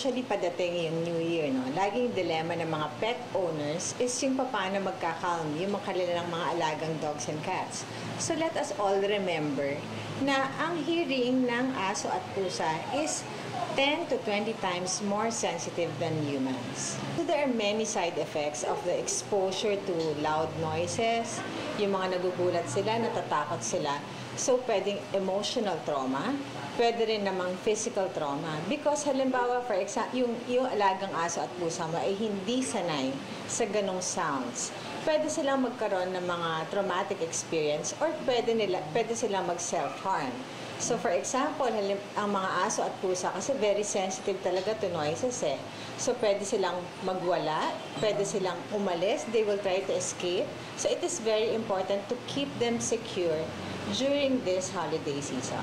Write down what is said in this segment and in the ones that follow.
usually padating yung New Year, no? Laging dilemma ng mga pet owners is yung paano magkakalm yung mga mga alagang dogs and cats. So let us all remember na ang hearing ng aso at pusa is 10 to 20 times more sensitive than humans. Are many side effects of the exposure to loud noises. Yung mga nagugulat sila, natatakot sila. So pwedeng emotional trauma, pwede rin namang physical trauma. Because halimbawa, for example, yung, yung alagang aso at pusa mo ay hindi sanay sa ganong sounds. Pwede silang magkaroon ng mga traumatic experience or pwede, nila, pwede silang mag-self-harm. So for example, ang mga aso at pusa kasi very sensitive talaga to noises eh. So pwede silang magwala, pwede silang umalis, they will try to escape. So it is very important to keep them secure during this holiday season.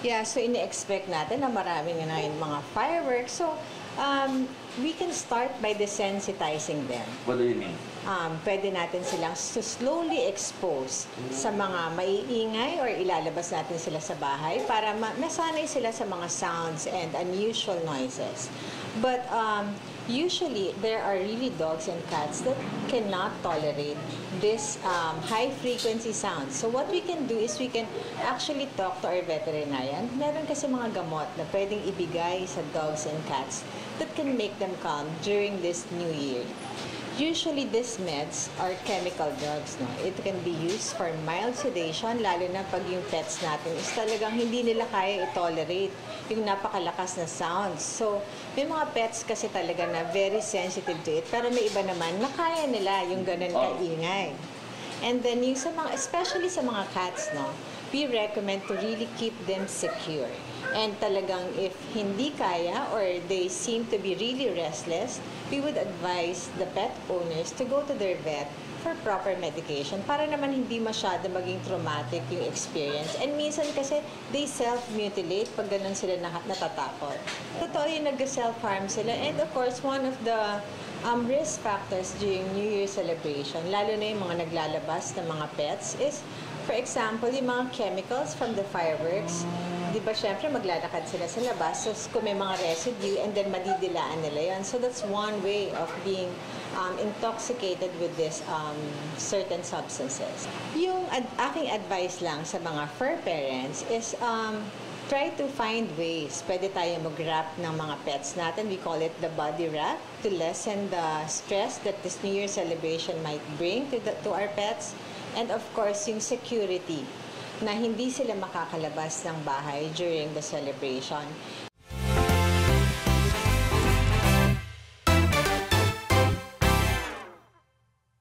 Yeah, so ini-expect natin na marami na mga fireworks. So um, we can start by desensitizing them What do you mean? um, pwede natin silang to slowly expose sa mga maiingay or ilalabas natin sila sa bahay para ma- masanay sila sa mga sounds and unusual noises. But um, usually, there are really dogs and cats that cannot tolerate this um, high-frequency sounds. So what we can do is we can actually talk to our veterinarian. Meron kasi mga gamot na pwedeng ibigay sa dogs and cats that can make them calm during this new year. Usually, these meds are chemical drugs. No? It can be used for mild sedation, lalo na pag yung pets natin is talagang hindi nila kaya i-tolerate yung napakalakas na sounds. So, may mga pets kasi talaga na very sensitive to it, pero may iba naman na kaya nila yung ganun Oh. kaingay. And then, yung sa mga, especially sa mga cats, no, we recommend to really keep them secure. And talagang if hindi kaya or they seem to be really restless, we would advise the pet owners to go to their vet for proper medication para naman hindi masyado maging traumatic yung experience. And minsan kasi they self-mutilate pag ganun sila na- natatakot. Totoo yung nag-self-harm sila. And of course, one of the um, risk factors during New Year celebration, lalo na yung mga naglalabas ng mga pets, is for example, yung mga chemicals from the fireworks, di ba syempre maglalakad sila sa labas, so kung may mga residue, and then madidilaan nila yan. So that's one way of being um, intoxicated with this um, certain substances. Yung ad- aking advice lang sa mga fur parents is um, try to find ways. Pwede tayo mag-wrap ng mga pets natin. We call it the body wrap to lessen the stress that this New Year celebration might bring to, the, to our pets. And of course, yung security na hindi sila makakalabas ng bahay during the celebration.